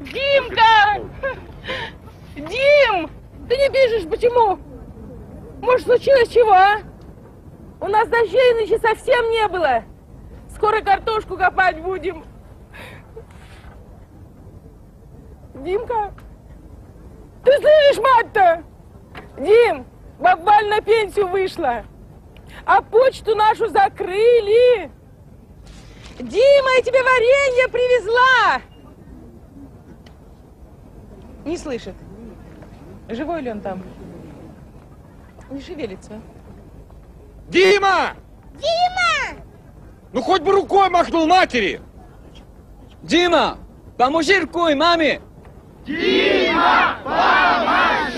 Димка! Дим! Ты не бежишь почему? Может, случилось чего, а? У нас дождей ночи совсем не было. Скоро картошку копать будем. Димка, ты слышишь, мать-то? Дим, бабаль на пенсию вышла. А почту нашу закрыли. Дима, я тебе варенье привезла. Не слышит. Живой ли он там? Не шевелится. Дима! Дима! Ну хоть бы рукой махнул матери! Дима, поможи рукой маме! Дима, помоги!